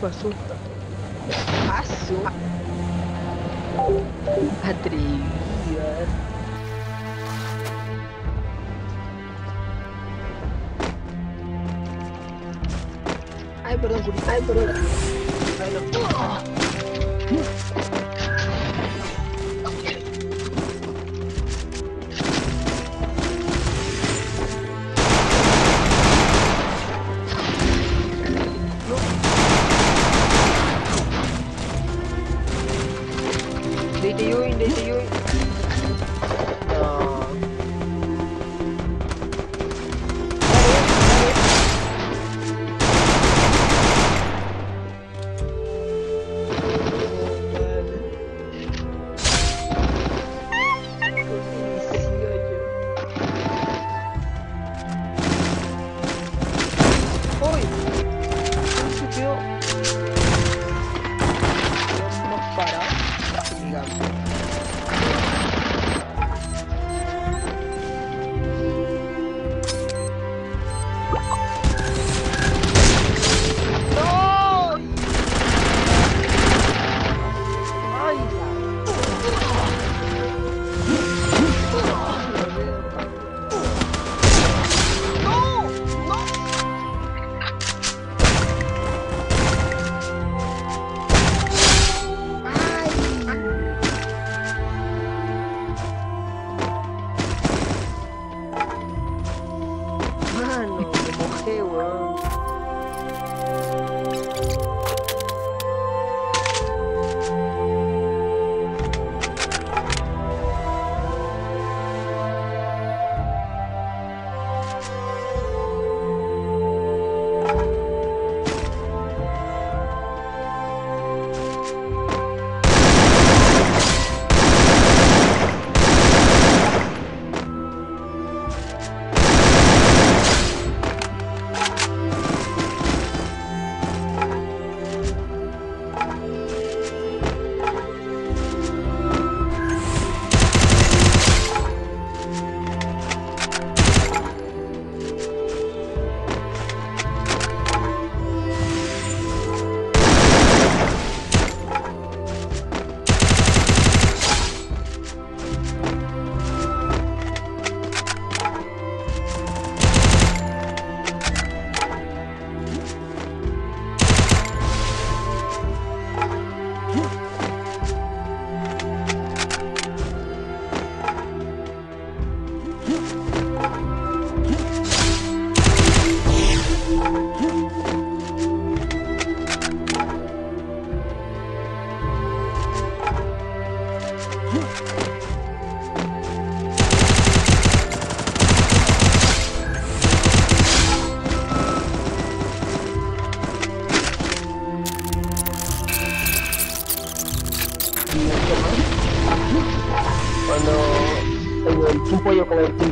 Passou. Passou. Adria. Ai, branco. Ai, branco. Ai, não.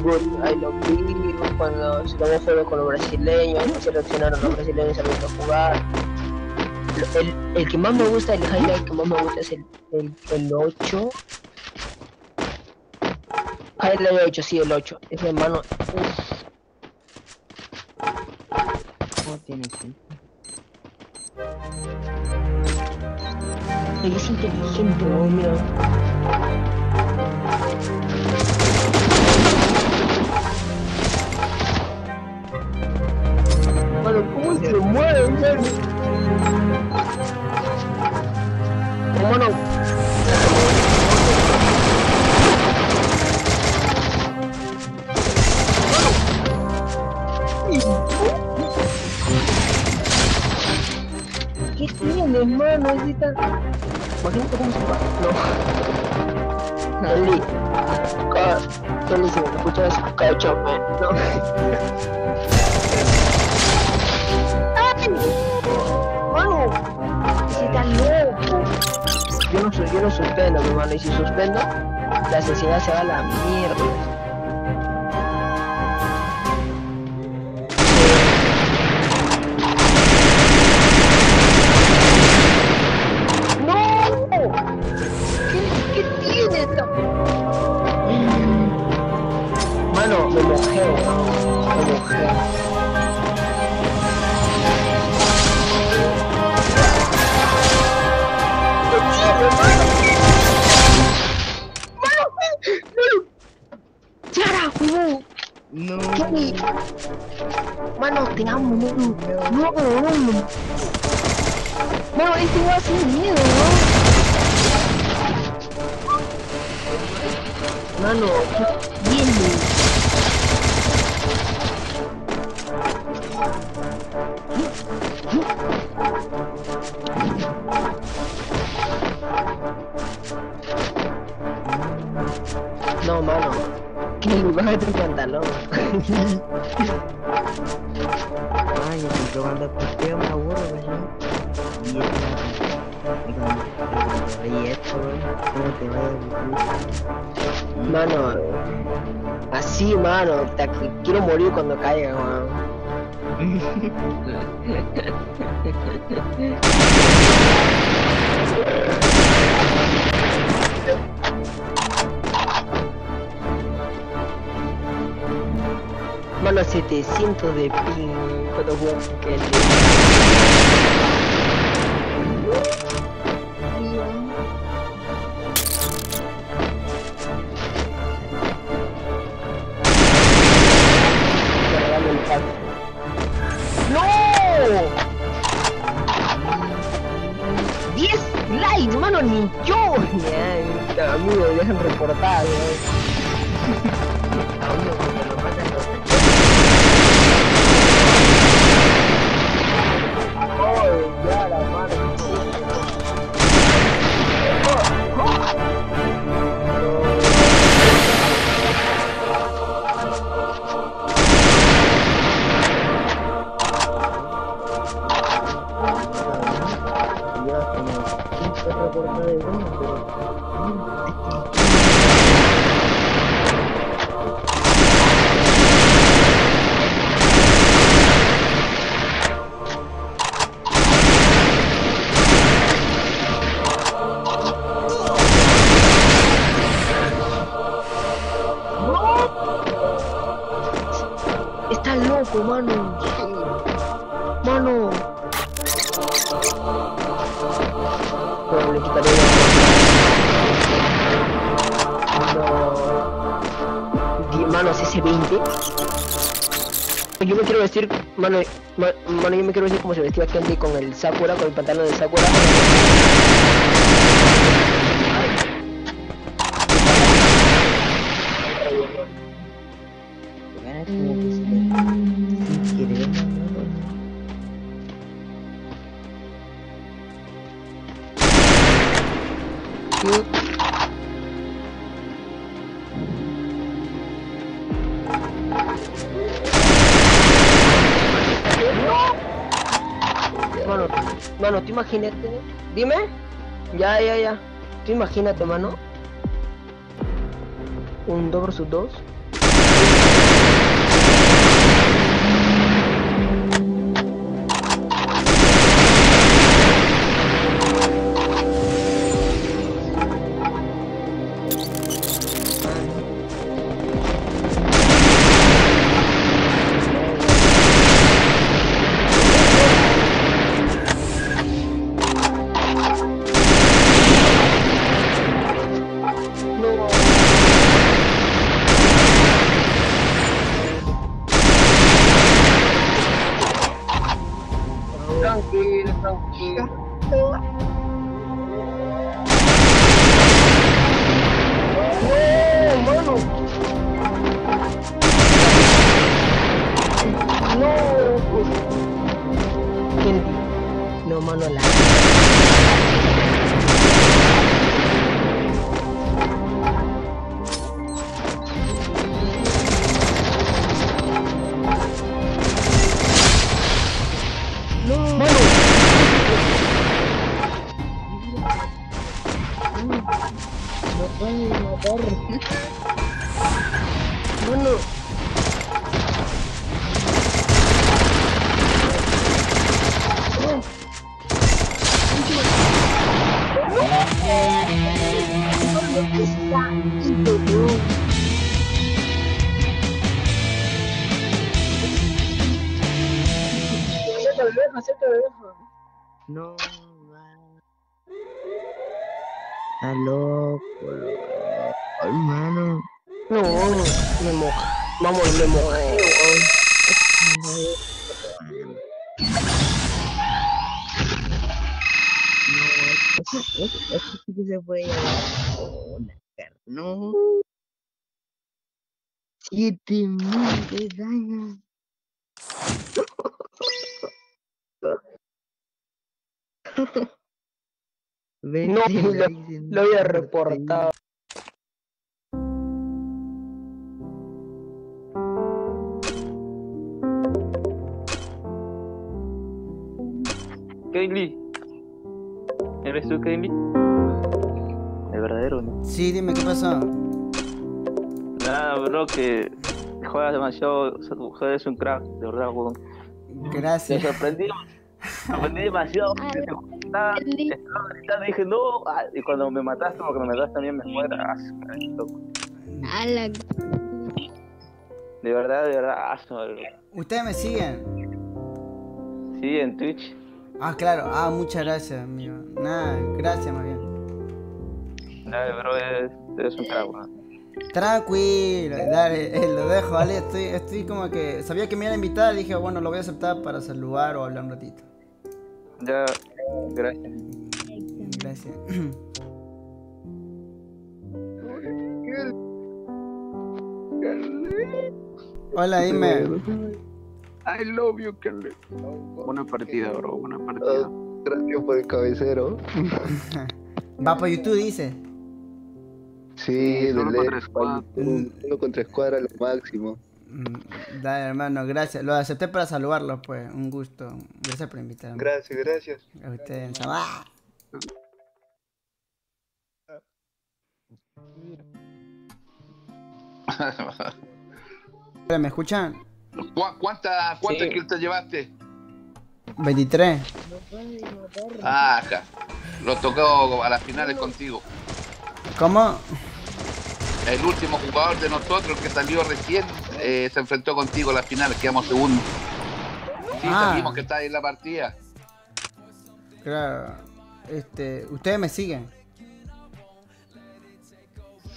Good, ahí lo vi, cuando se tomó fuego con los brasileños, no se reaccionaron los brasileños sabiendo jugar. El, el que más me gusta, el highlight que más me gusta es el, el, el 8. Highlight 8, sí, el 8. Ese hermano, uff. ¿Cómo tiene? Es inteligente, mira. Bueno, ¿cómo se mueve, mano? Hermano. ¿Qué tiene, hermano? Así tan... Imagínate cómo se va. No. Ca- Nelly, si me man. No. Yo no suspendo, mi hermano. Y si suspendo, la sociedad se va a la mierda. ¡No! ¿Qué, no, no. No, este sin miedo, ¿no? Mano. No, mano. Que lugar de pantalón. Yo estoy probando posteo, me aburro, ¿verdad? Y esto, y cuando- y esto, ¿cómo te va a? Mano, así, mano. quiero morir cuando caiga. Mano, 700 de ping Mano, CC20. Yo me quiero vestir, mano, ma- mano, yo me quiero vestir como se vestía Candy con el Sakura, con el pantalón de Sakura. Mano, tú imagínate, dime, ya, ya, ya, tú imagínate, mano, un 2 versus 2. Tranquilo, tranquilo. No, va. Está loco, loco. hermano. No, me moja. Vamos, me moja. No, eso, eso, eso sí que se puede llamar. Oh, la car- No. Siete mil de daño. No, lo- Lo había reportado. Kaylee. ¿Eres tú, Kaylee? ¿El verdadero, no? Sí, dime qué pasó. Nada, bro, que juegas demasiado. Juegas un crack, de verdad, weón. Me Gracias. sorprendí. Me sorprendí demasiado. Estaba estaba gritando dije, no. ah, Y cuando me mataste, porque me mataste también, me muera. Ah. Ala, De verdad, de verdad. ah, su madre. ¿Ustedes me siguen? Sí, en Twitch. Ah, claro. Ah, muchas gracias, amigo. Nada, gracias más bien. Dale, bro, eres, un weón. Tranquilo, dale, eh, lo dejo, ¿vale? Estoy, estoy como que sabía que me iban a invitar, dije, bueno, lo voy a aceptar para saludar o hablar un ratito. Ya, gracias. Gracias. Hola, dime. I love you, Kelly. Buena partida, bro. Buena partida. Gracias por el cabecero. Va para YouTube, dice. Sí, de solo contra escuadra. uno uno contra escuadra lo máximo. Mm, Dale, hermano, gracias. Lo acepté para saludarlo, pues. Un gusto. Gracias por invitarme. Gracias, gracias. A ustedes. ¡Ah! ¿Me escuchan? ¿Cu- ¿Cuántas cuántas Sí. kills te llevaste? 23. Ah, ja. Lo tocó a las finales contigo. ¿Cómo? El último jugador de nosotros el que salió recién eh, se enfrentó contigo a las finales, quedamos segundos. Sí, Ah. sabíamos que está ahí en la partida. Claro. Este, ustedes me siguen.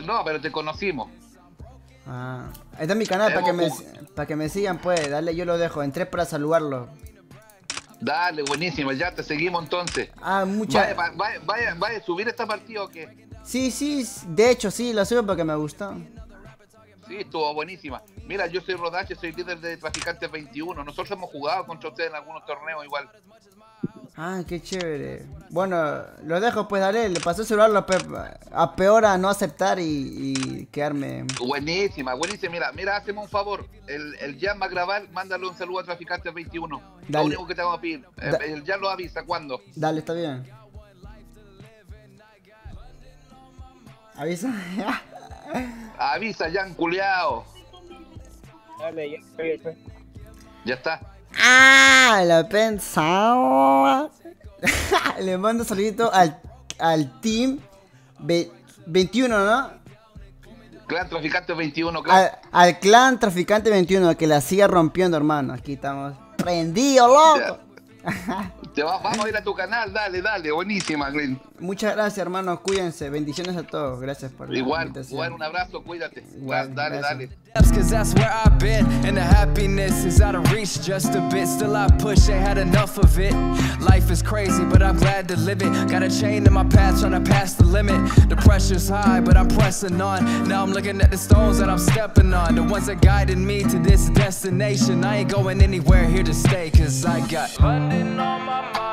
No, pero te conocimos. Ah, está en mi canal para que, me, para que me sigan, pues. Dale, yo lo dejo. Entré para saludarlo. Dale, buenísimo, ya te seguimos entonces. Ah, muchas. Vaya, vaya, vaya, vaya a subir esta partida o qué? Sí, sí, de hecho, sí, lo subo porque me gustó. Sí, estuvo buenísima. Mira, yo soy Rodache, soy líder de Traficantes 21. Nosotros hemos jugado contra ustedes en algunos torneos igual. Ah, qué chévere. Bueno, lo dejo, pues, dale. Le pasé a saludarlo pe- a peor a no aceptar y, y quedarme. Buenísima, buenísima. Mira, mira, hacemos un favor. El, el Jan va a grabar, mándale un saludo a Traficantes 21. Dale. Lo único que te vamos a pedir. El, Da- el Jan lo avisa, ¿cuándo? Dale, está bien. Avisa. Avisa, Jan, culeado. Dale, ya estoy. Ya está. ah, lo he pensado. Le mando saludito al, al team ve- 21, ¿no? Clan Traficantes 21, clan. Al, al clan traficante 21 que la siga rompiendo, hermano. Aquí estamos prendidos, loco. Te va- vamos a ir a tu canal, dale, dale. Buenísima, Glenn. Muchas gracias, hermano. Cuídense. Bendiciones a todos. Gracias por la Igual, invitación. igual, un abrazo, cuídate. Igual, dale, gracias. dale. Cause that's where I've been, and the happiness is out of reach just a bit. Still, I push, ain't had enough of it. Life is crazy, but I'm glad to live it. Got a chain in my path, trying to pass the limit. The pressure's high, but I'm pressing on. Now I'm looking at the stones that I'm stepping on, the ones that guided me to this destination. I ain't going anywhere here to stay, cause I got London on my mind. I got